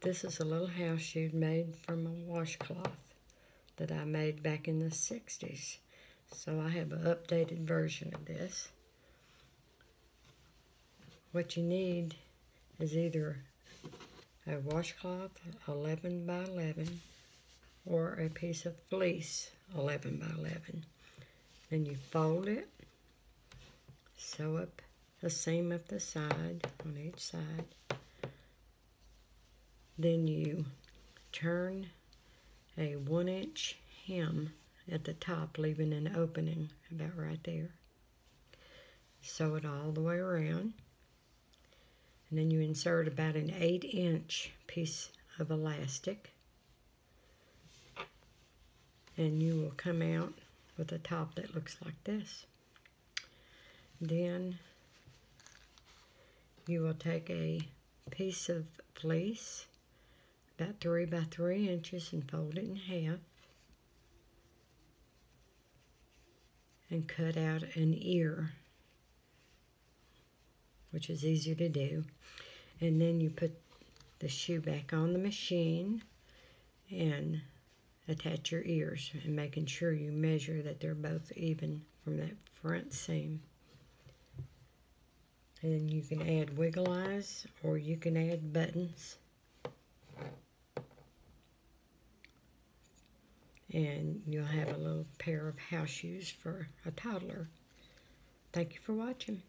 This is a little house shoe made from a washcloth that I made back in the 60s. So I have an updated version of this. What you need is either a washcloth 11 by 11 or a piece of fleece 11 by 11. Then you fold it, sew up a seam up the side on each side. Then you turn a one inch hem at the top, leaving an opening about right there. Sew it all the way around. And then you insert about an eight inch piece of elastic. And you will come out with a top that looks like this. Then you will take a piece of fleece about three by three inches and fold it in half and cut out an ear which is easy to do. And then you put the shoe back on the machine and attach your ears and making sure you measure that they're both even from that front seam. And you can add wiggle eyes or you can add buttons and you'll have a little pair of house shoes for a toddler. Thank you for watching.